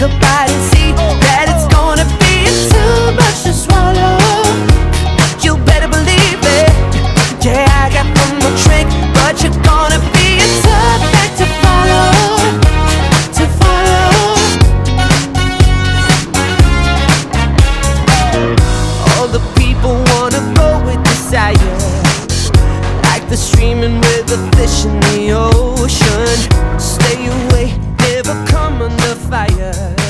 look and see that it's gonna be. You better believe it. Yeah, I got trick, but you're gonna be a tough act to follow. To follow. All the people wanna go with desire, like the streaming with a fish in the ocean. Under fire